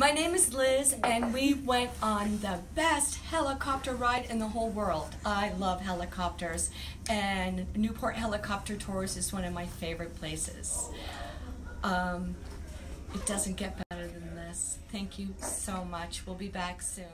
My name is Liz, and we went on the best helicopter ride in the whole world. I love helicopters, and Newport Helicopter Tours is one of my favorite places. Um, it doesn't get better than this. Thank you so much. We'll be back soon.